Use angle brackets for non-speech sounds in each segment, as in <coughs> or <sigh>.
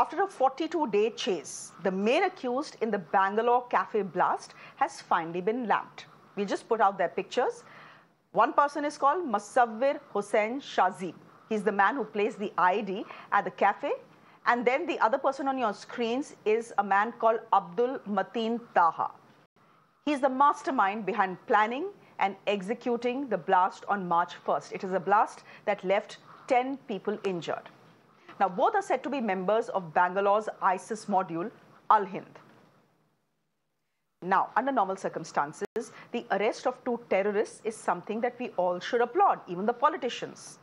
After a 42-day chase, the main accused in the Bangalore cafe blast has finally been lamped. We just put out their pictures. One person is called Musawwir Hussain Shazib. He's the man who plays the ID at the cafe. And then the other person on your screens is a man called Abdul Mateen Taha. He's the mastermind behind planning and executing the blast on March 1st. It is a blast that left 10 people injured. Now, both are said to be members of Bangalore's ISIS module, Al Hind. Now, under normal circumstances, the arrest of two terrorists is something that we all should applaud, even the politicians.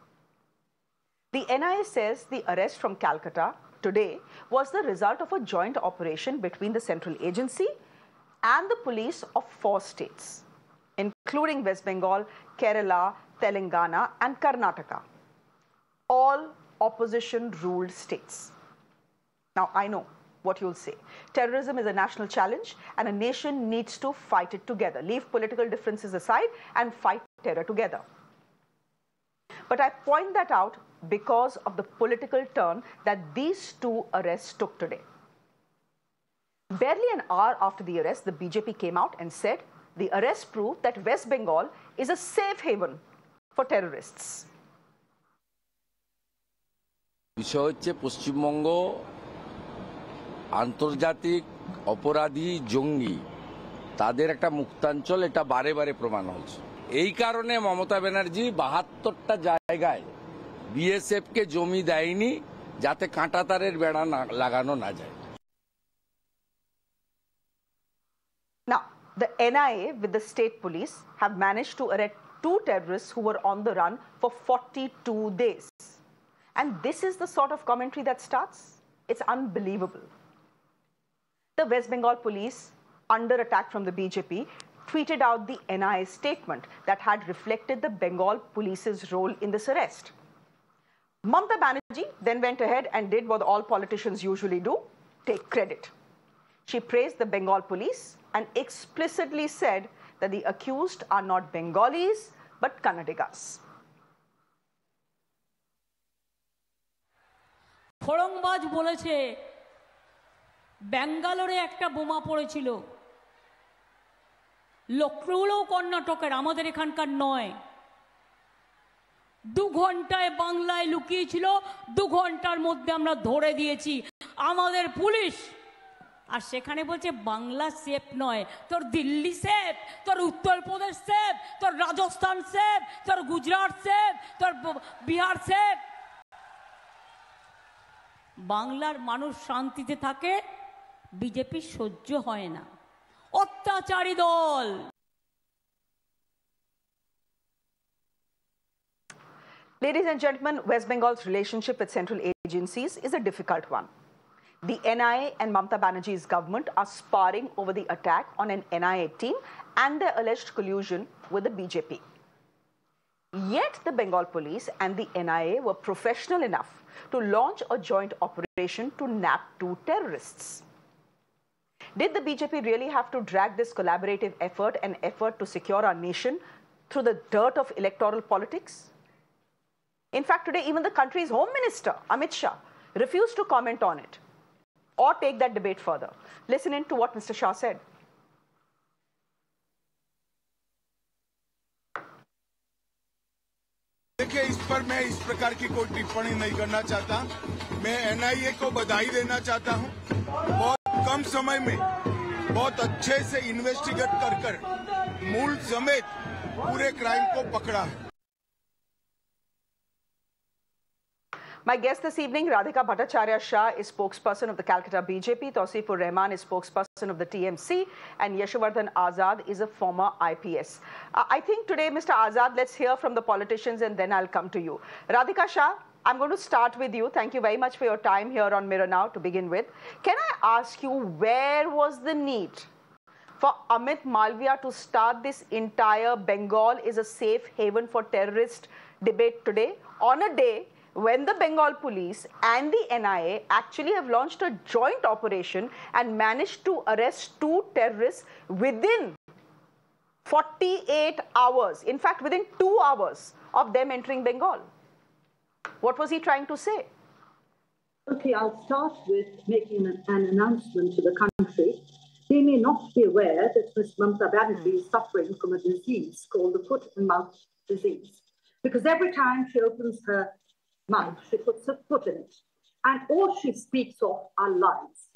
The NIA says the arrest from Calcutta today was the result of a joint operation between the central agency and the police of four states, including West Bengal, Kerala, Telangana, and Karnataka. All opposition ruled states. Now, I know what you'll say. Terrorism is a national challenge, and a nation needs to fight it together. Leave political differences aside and fight terror together. But I point that out because of the political turn that these two arrests took today. Barely an hour after the arrest, the BJP came out and said the arrest proved that West Bengal is a safe haven for terrorists. বিষয় হচ্ছে পশ্চিমবঙ্গ আন্তর্জাতিক অপরাধী জঙ্গি। তাদের একটা মুক্তাঞ্চল, এটা বারে বারে প্রমাণ হচ্ছে। এই কারণে মমতা ব্যানার্জি বাহাত্তরটা জায়গায় বিএসএফকে জমি দেয়নি, যাতে কাঁটাতারের বেড়া লাগানো না যায়। The NIA with the state police have managed to arrest two terrorists who were on the run for 42 days. And this is the sort of commentary that starts. It's unbelievable. The West Bengal police, under attack from the BJP, tweeted out the NIA statement that had reflected the Bengal police's role in this arrest. Mamta Banerjee then went ahead and did what all politicians usually do take credit. She praised the Bengal police and explicitly said that the accused are not Bengalis but Kannadigas. খড়ংবাজ বলেছে, ব্যাঙ্গালোরে একটা বোমা পড়েছিল। লক্ষ্ণৌও কর্ণাটকের, আমাদের এখানকার নয়। দু ঘন্টায় বাংলায় লুকিয়েছিল, দু ঘণ্টার মধ্যে আমরা ধরে দিয়েছি। আমাদের পুলিশ, আর সেখানে বলছে, বাংলা সেফ নয়। তোর দিল্লি সেফ, তোর উত্তরপ্রদেশ সেফ, তোর রাজস্থান সেফ, তোর গুজরাট সেফ, তোর বিহার সেফ। বাংলার মানুষ শান্তিতে থাকে বিজেপি সহ্য হয় না অত্যাচারী দল Ladies and gentlemen, West Bengal's relationship with central agencies is a difficult one. The NIA and Mamta Banerjee's government are sparring over the attack on an NIA team and their alleged collusion with the BJP. Yet the Bengal police and the NIA were professional enough to launch a joint operation to nab two terrorists. Did the BJP really have to drag this collaborative effort and effort to secure our nation through the dirt of electoral politics? In fact, today, even the country's home minister, Amit Shah, refused to comment on it or take that debate further. Listen in to what Mr. Shah said. देखिए इस पर मैं इस प्रकार की कोई टिप्पणी नहीं करना चाहता। मैं एनआईए को बधाई देना चाहता हूँ। बहुत कम समय में बहुत अच्छे से इन्वेस्टिगेट कर कर मूल समेत पूरे क्राइम को पकड़ा है। My guest this evening, Radhika Bhattacharya Shah, is spokesperson of the Calcutta BJP. Tausifur Rahman is spokesperson of the TMC. And Yashovardhan Azad is a former IPS. Uh, I think today, Mr. Azad, let's hear from the politicians and then I'll come to you. Radhika Shah, I'm going to start with you. Thank you very much for your time here on Mirror Now to begin with. Can I ask you, where was the need for Amit Malviya to start this entire Bengal is a safe haven for terrorist debate today on a day when the Bengal police and the NIA actually have launched a joint operation and managed to arrest two terrorists within 48 hours. In fact, within two hours of them entering Bengal. What was he trying to say? Okay, I'll start with making an, an announcement to the country. They may not be aware that Ms. Mamta Banerjee is suffering from a disease called the foot and mouth disease. Because every time she opens her mouth, she puts her foot in it. And all she speaks of are lies.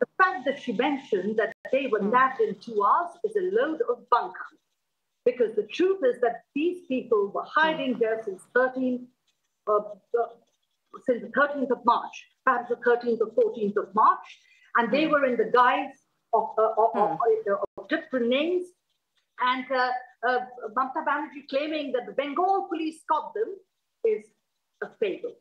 The fact that she mentioned that they were nabbed in two hours is a load of bunker. Because the truth is that these people were hiding there since 13, uh, uh, since the 13th of March, perhaps the 13th or 14th of March, and they were in the guise of, uh, of, of, of different names. And uh, uh, Mamta Banerjee claiming that the Bengal police caught them is a fable.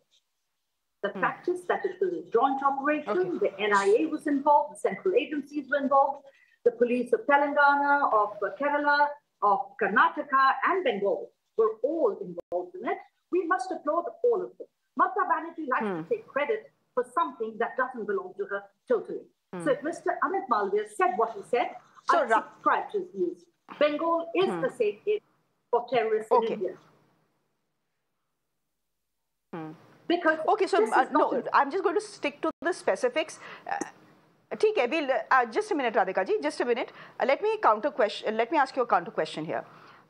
The hmm. fact is that it was a joint operation. The NIA was involved, the central agencies were involved, the police of Telangana, of Kerala, of Karnataka, and Bengal were all involved in it. We must applaud all of them. Mamta Banerjee likes to hmm. take credit for something that doesn't belong to her totally. Hmm. So if Mr. Amit Malviya said what he said, So I subscribe to his views. Bengal is the safe haven for terrorists Okay. in India. Because Okay, so this uh, is not no, I'm just going to stick to the specifics. Uh, ठीक है, we'll, uh, just a minute, Radhika ji, just a minute. Uh, let me counter question. Let me ask you a counter question here.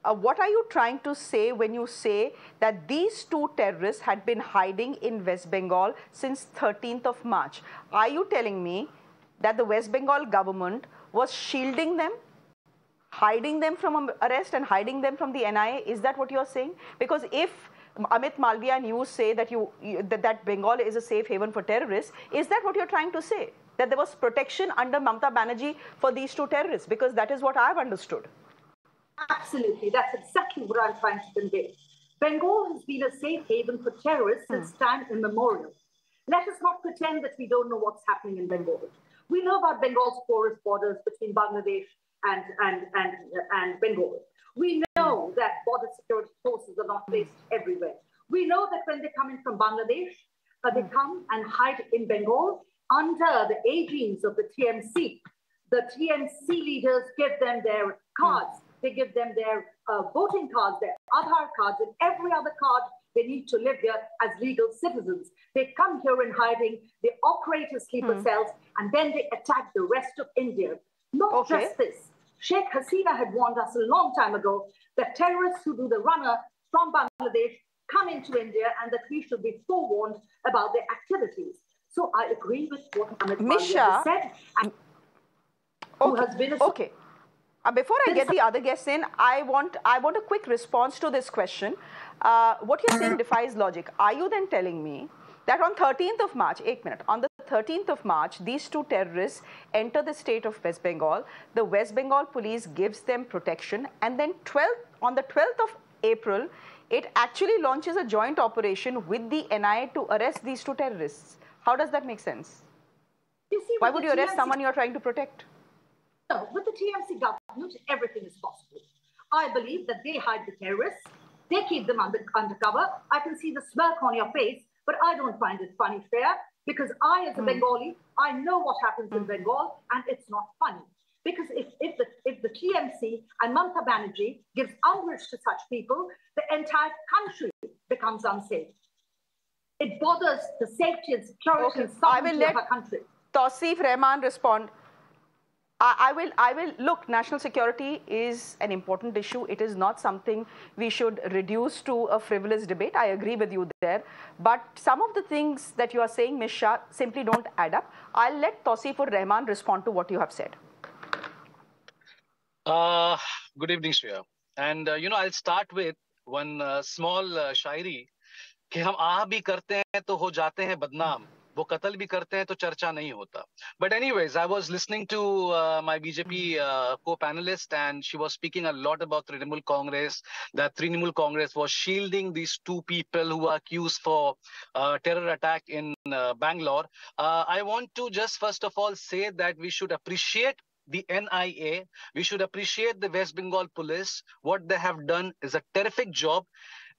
Uh, what are you trying to say when you say that these two terrorists had been hiding in West Bengal since 13th of March? Are you telling me that the West Bengal government was shielding them hiding them from um, arrest and hiding them from the NIA? Is that what you're saying? Because if Amit Malviya and you say that you, you that, that Bengal is a safe haven for terrorists, is that what you're trying to say? That there was protection under Mamta Banerjee for these two terrorists? Because that is what I've understood. Absolutely, that's exactly what I'm trying to convey. Bengal has been a safe haven for terrorists since hmm. time immemorial. Let us not pretend that we don't know what's happening in Bengal. We know about Bengal's porous borders between Bangladesh and, and, and, and Bengal. We know that border security forces are not placed everywhere. We know that when they come in from Bangladesh, uh, they come and hide in Bengal under the aegis of the TMC. The TMC leaders give them their cards. They give them their uh, voting cards, their Aadhaar cards, and every other card they need to live here as legal citizens. They come here in hiding, they operate as sleeper cells, and then they attack the rest of India. Not Okay. just this. Sheikh Hasina had warned us a long time ago that terrorists who do the runner from Bangladesh come into India and that we should be forewarned about their activities. So I agree with what Amit Misha, said. And who Okay. has been okay. Uh, before I get the other guests in, I want I want a quick response to this question. Uh, what you're saying defies logic. Are you then telling me that on 13th of March, eight minute, on the 13th of March, these two terrorists enter the state of West Bengal. The West Bengal police gives them protection, and then 12th on the 12th of April, it actually launches a joint operation with the NIA to arrest these two terrorists. How does that make sense? See, Why would you arrest TMC someone you're trying to protect? No, with the TMC government, everything is possible. I believe that they hide the terrorists, they keep them under undercover. I can see the smirk on your face, but I don't find it funny, fair, because I, as a hmm. Bengali, I know what happens in hmm. Bengal, and it's not funny. Because if, if, the, if the TMC and Mamta Banerjee gives umbrage to such people, the entire country becomes unsafe. It bothers the safety and security Okay, and sovereignty of our country. Tausif Rahman respond. I will, I will, look, national security is an important issue. It is not something we should reduce to a frivolous debate. I agree with you there. But some of the things that you are saying, Ms. Shah, simply don't add up. I'll let Tausifur Rahman respond to what you have said. Uh, good evening, Shreya. And, uh, you know, I'll start with one uh, small uh, shairi. कि हम आ भी करते हैं तो हो जाते हैं बदनाम वो कत्ल भी करते हैं तो चर्चा नहीं होता but anyways i was listening to uh, my bjp uh, co-panelist and she was speaking a lot about trinamool congress that trinamool congress was shielding these two people who are accused for uh, terror attack in uh, bangalore uh, i want to just first of all say that we should appreciate the NIA. We should appreciate the West Bengal police. What they have done is a terrific job.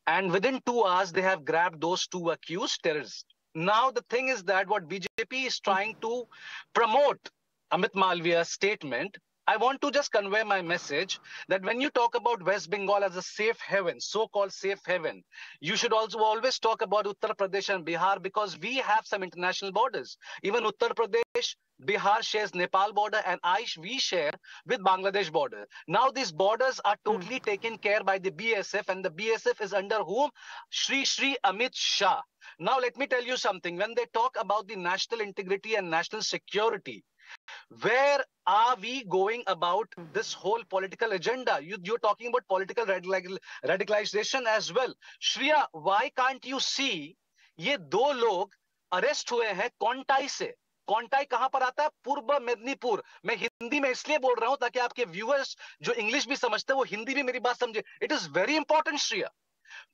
And within two hours, they have grabbed those two accused terrorists. Now, the thing is that what BJP is trying to promote Amit Malviya's statement, I want to just convey my message that when you talk about West Bengal as a safe haven, so-called safe haven, you should also always talk about Uttar Pradesh and Bihar because we have some international borders. Even Uttar Pradesh, Bihar shares Nepal border and I, we share with Bangladesh border. Now these borders are totally mm. taken care by the BSF and the BSF is under whom? Shri Shri Amit Shah. Now let me tell you something. When they talk about the national integrity and national security, where are we going about this whole political agenda? You, you're talking about political radicalization as well. Shriya, why can't you see ये दो लोग arrest हुए हैं कौंटाई से कॉन्टाई कहाँ पर आता है? पूर्व मेदनीपुर। मैं हिंदी में इसलिए बोल रहा हूँ ताकि आपके व्यूअर्स जो इंग्लिश भी समझते वो हिंदी भी मेरी बात समझे। इट इज़ वेरी इंपॉर्टेंट श्रेय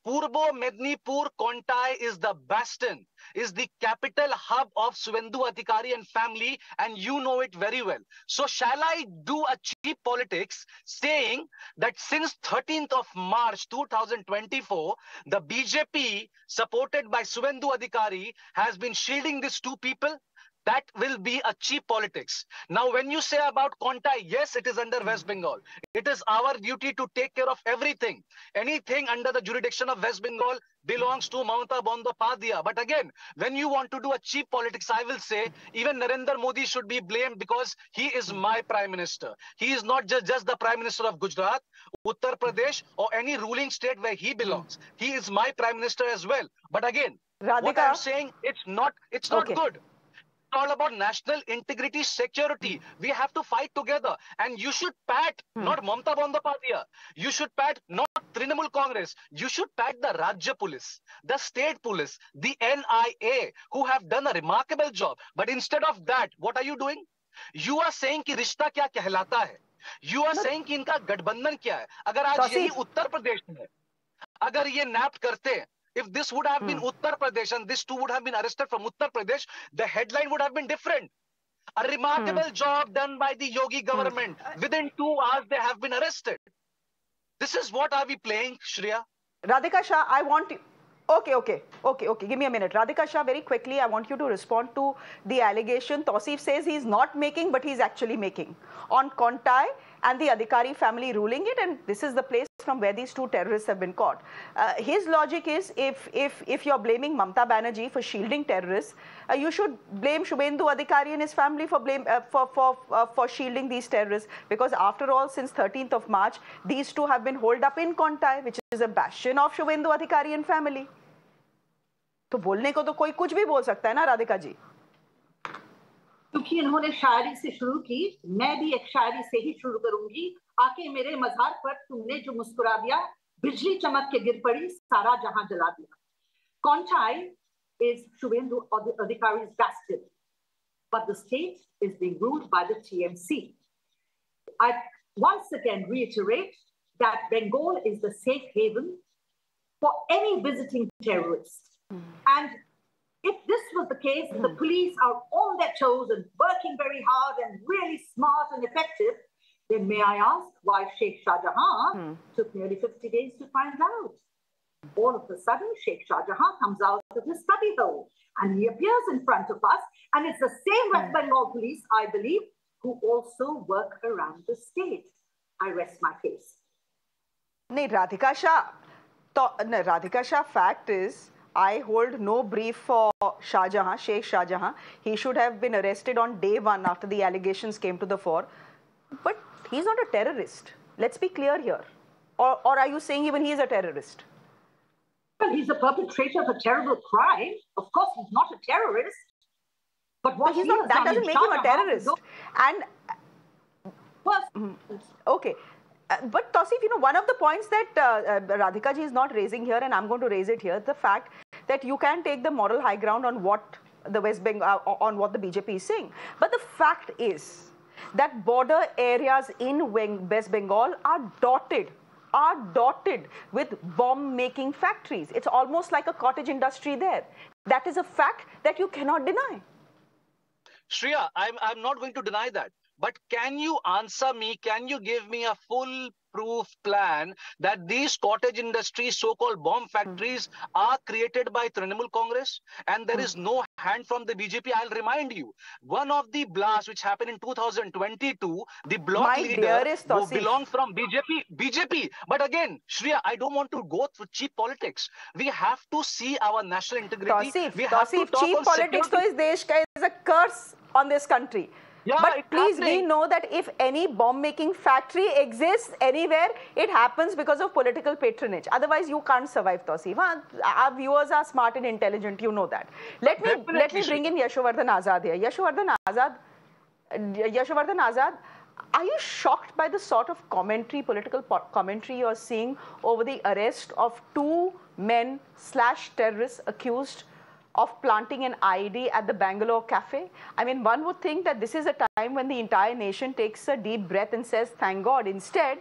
Purba Medinipur Contai is the bastion is the capital hub of Suvendu Adhikari and family and you know it very well so shall I do achieve politics saying that since thirteenth of March 2024 the BJP supported by Suvendu Adhikari has been shielding this two people that will be a cheap politics. Now, when you say about Kontai, yes, it is under West hmm. Bengal. It is our duty to take care of everything. Anything under the jurisdiction of West Bengal belongs to Mamata Bandopadhyay. But again, when you want to do a cheap politics, I will say even Narendra Modi should be blamed because he is hmm. my prime minister. He is not just, just the prime minister of Gujarat, Uttar Pradesh, or any ruling state where he hmm. belongs. He is my prime minister as well. But again, Radhika, what I'm saying, it's not, it's not okay. good all about national integrity, security. We have to fight together. And you should pat hmm. not Mamta Bandopadhyay. You should pat not Trinamool Congress. You should pat the Rajya Police, the State Police, the NIA, who have done a remarkable job. But instead of that, what are you doing? You are saying कि रिश्ता क्या कहलाता है you are saying कि इनका गठबंधन क्या है अगर आज यही उत्तर प्रदेश में अगर ये नैप करते if this would have hmm. been Uttar Pradesh and these two would have been arrested from Uttar Pradesh, the headline would have been different. A remarkable hmm. job done by the Yogi hmm. government. Hmm. Within two hours, they have been arrested. This is what are we playing, Shreya? Radhika Shah, I want you. Okay, okay, okay, okay. Give me a minute. Radhika Shah, very quickly, I want you to respond to the allegation. Tausif says he's not making, but he's actually making. On Kontai, and the Adhikari family ruling it and this is the place from where these two terrorists have been caught. Uh, his logic is if, if, if you're blaming Mamta Banerjee for shielding terrorists, uh, you should blame Shubhendu Adhikari and his family for, blame, uh, for, for, uh, for shielding these terrorists because after all, since 13th of March, these two have been holed up in Kontai, which is a bastion of Shubhendu Adhikari and family. तो बोलने को तो कोई कुछ भी बोल सकता है ना राधिका जी क्योंकि इन्होंने शायरी से शुरू की मैं भी एक शायरी से ही शुरू करूँगी आके मेरे मजार पर तुमने जो मुस्कुरा दिया बिजली चमक के गिर पड़ी सारा जहाँ जला दिया Kontai is Shubhendu Adhikari's bastion, but the state is being ruled by the TMC. I once again reiterate that Bengal is the safe haven for any visiting terrorist. Mm. And if this was the case, the hmm. police are on their toes and working very hard and really smart and effective, then may I ask why Sheikh Shah Jahan hmm. took nearly 50 days to find out? All of a sudden, Sheikh Shah Jahan comes out of his study hole and he appears in front of us. And it's the same West hmm. Bengal police, I believe, who also work around the state. I rest my case. Nee, Radhika Shah. Radhika Shah, fact is I hold no brief for Shah Jahan, Sheikh Shah Jahan. He should have been arrested on day one after the allegations came to the fore. But he's not a terrorist. Let's be clear here. Or, or are you saying even he is a terrorist? Well, he's a perpetrator of a terrible crime. Of course, he's not a terrorist. But what but he's not, that doesn't make him a terrorist. And well, mm-hmm. okay. Uh, but Tausif, you know, one of the points that uh, uh, Radhika ji is not raising here, and I'm going to raise it here, the fact that you can take the moral high ground on what the West Bengal, uh, on what the BJP is saying. But the fact is that border areas in West Bengal are dotted are dotted with bomb making factories. It's almost like a cottage industry there. That is a fact that you cannot deny. Shreya, I'm, I'm not going to deny that. But can you answer me? Can you give me a full proof plan that these cottage industries, so-called bomb factories, hmm. are created by Trinamool Congress, and there is hmm. no hand from the BJP. I'll remind you, one of the blasts which happened in 2022, the block My leader who belongs from BJP, BJP. But again, Shreya, I don't want to go through cheap politics. We have to see our national integrity. Tausif, we have to talk cheap politics to security. is desh ka is a curse on this country. Yeah, but please, we know that if any bomb-making factory exists anywhere, it happens because of political patronage. Otherwise, you can't survive. Huh? Our viewers are smart and intelligent. You know that. Let me let me bring in Yashovardhan Azad here. Yashovardhan Azad, Yashovardhan Azad, are you shocked by the sort of commentary, political po- commentary you're seeing over the arrest of two men slash terrorists accused of planting an IED at the Bangalore cafe? I mean, one would think that this is a time when the entire nation takes a deep breath and says, thank God. Instead,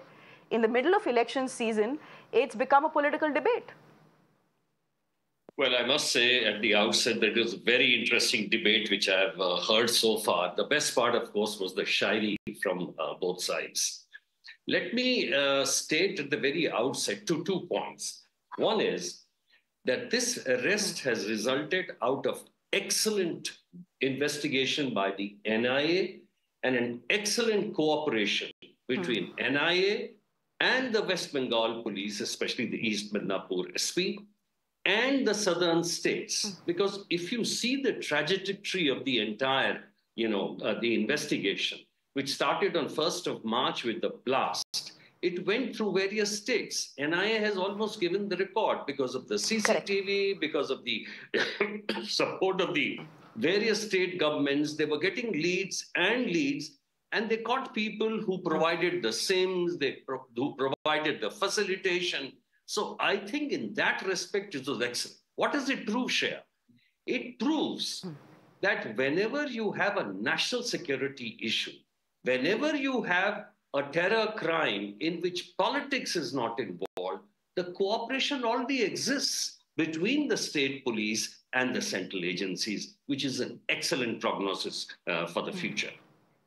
in the middle of election season, it's become a political debate. Well, I must say at the outset that it was a very interesting debate which I've uh, heard so far. The best part, of course, was the shairi from uh, both sides. Let me uh, state at the very outset two, two points. One is that this arrest has resulted out of excellent investigation by the NIA and an excellent cooperation between NIA and the West Bengal police, especially the East Midnapur SP, and the southern states. Because if you see the trajectory of the entire, you know, uh, the investigation, which started on 1st of March with the blast, it went through various states. NIA has almost given the record because of the CCTV, because of the <coughs> support of the various state governments. They were getting leads and leads, and they caught people who provided the SIMs, they pro- who provided the facilitation. So I think in that respect, it was excellent. What does it prove, Shreya? It proves hmm. that whenever you have a national security issue, whenever you have a terror crime in which politics is not involved, the cooperation already exists between the state police and the central agencies, which is an excellent prognosis uh, for the future.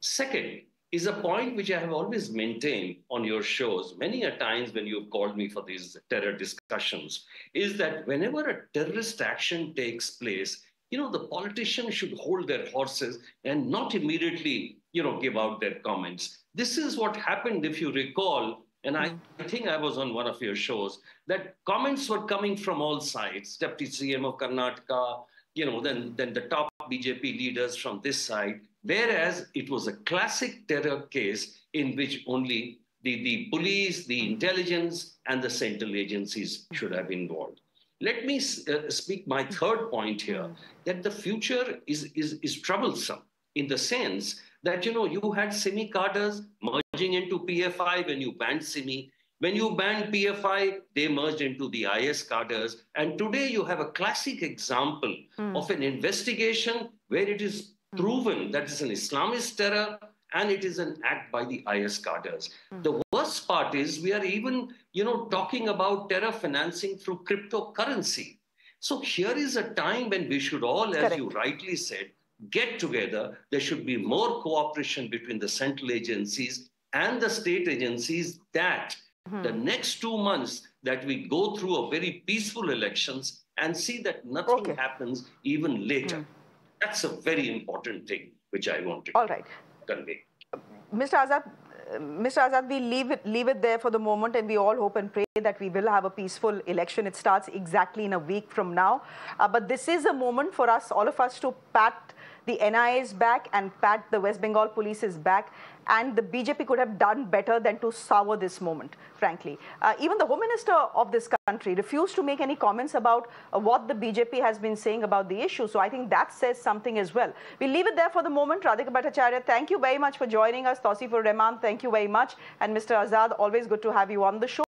Second is a point which I have always maintained on your shows, many a times when you've called me for these terror discussions, is that whenever a terrorist action takes place, you know, the politicians should hold their horses and not immediately, you know, give out their comments. This is what happened, if you recall, and I, I think I was on one of your shows, that comments were coming from all sides. Deputy CM of Karnataka, you know, then, then the top BJP leaders from this side, whereas it was a classic terror case in which only the, the police, the mm-hmm. intelligence, and the central agencies should have been involved. Let me uh, speak my third point here mm-hmm. that the future is, is, is troublesome in the sense that, you know, you had SIMI cadres merging into PFI when you banned SIMI. When you banned PFI, they merged into the IS cadres. And today you have a classic example hmm. of an investigation where it is proven that it's an Islamist terror and it is an act by the IS cadres. Hmm. The worst part is we are even, you know, talking about terror financing through cryptocurrency. So here is a time when we should all, as you rightly said, get together. There should be more cooperation between the central agencies and the state agencies that the next two months that we go through a very peaceful elections and see that nothing Okay. happens even later. That's a very important thing which I wanted All right. to convey. Mr. Azad, Mr. Azad, we leave it, leave it there for the moment, and we all hope and pray that we will have a peaceful election. It starts exactly in a week from now. Uh, but this is a moment for us, all of us, to pat the NIA's back and pat the West Bengal police is back. And the BJP could have done better than to sour this moment, frankly. Uh, even the Home Minister of this country refused to make any comments about uh, what the BJP has been saying about the issue. So I think that says something as well. We'll leave it there for the moment. Radhika Bhattacharya, thank you very much for joining us. Tausifur Rahman, thank you very much. And Mr. Azad, always good to have you on the show.